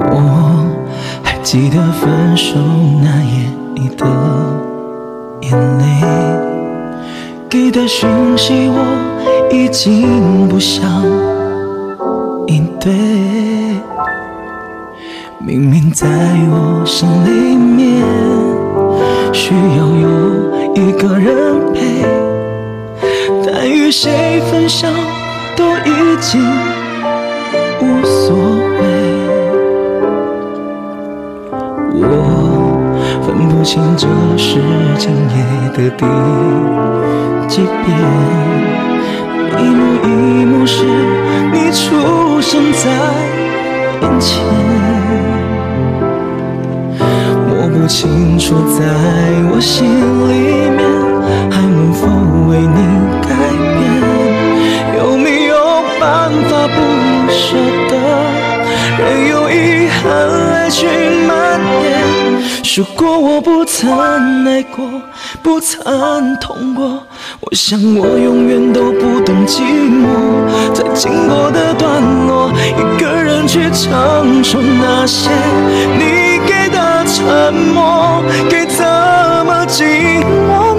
我还记得分手那夜你的眼泪，给的讯息我已经不想应对。明明在我心里面需要有一个人陪，但与谁分享都已经无所谓。的第几遍，一幕一幕是你出现在眼前，摸不清楚在我心里面还能否为你改变，有没有办法不舍得，任由遗憾来去蔓延。如果我不曾爱过，不曾痛过，我想我永远都不懂寂寞。在经过的段落，一个人去承受那些你给的沉默，该怎么紧握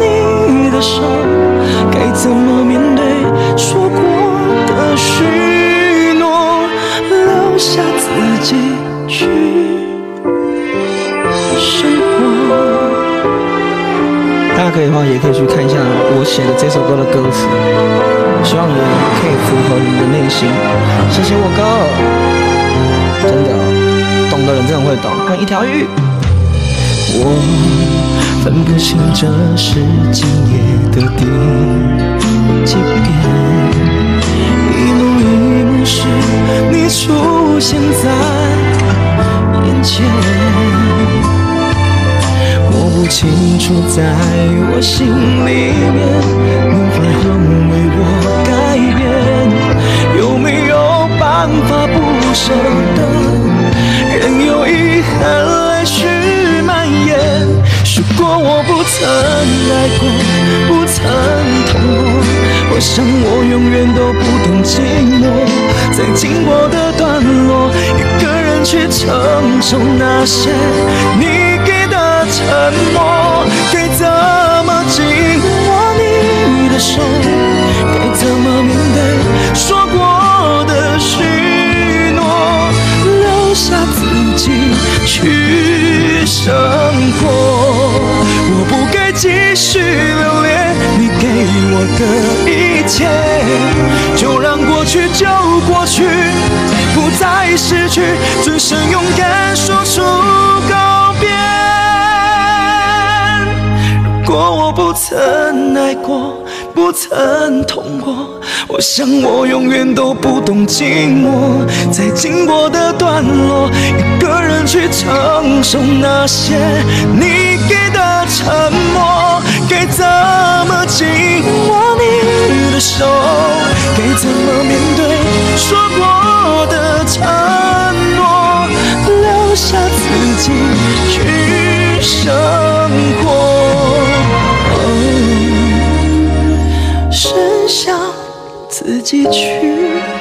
你的手？该怎么面对说过的许诺？留下自己去。可以的话，也可以去看一下我写的这首歌的歌词，希望也可以符合你的内心。谢谢我哥，真的，懂的人真的会懂。看一条鱼，我分不清这是今夜的第几遍，一幕一幕是你出现在眼前。不清楚，在我心里面，能否很为我改变？有没有办法不舍得，任由遗憾来去蔓延？如果我不曾爱过，不曾痛过，我想我永远都不懂寂寞。在经过的段落，一个人去承受那些你。沉默，该怎么紧握你的手？该怎么面对说过的许诺？留下自己去生活。我不该继续留恋你给我的一切，就让过去就过去，不再失去，只剩勇敢说出口果我不曾爱过，不曾痛过，我想我永远都不懂寂寞。在经过的段落，一个人去承受那些你给的沉默，该怎么紧握你的手？该怎么面对说过的承诺？留下自己想自己去。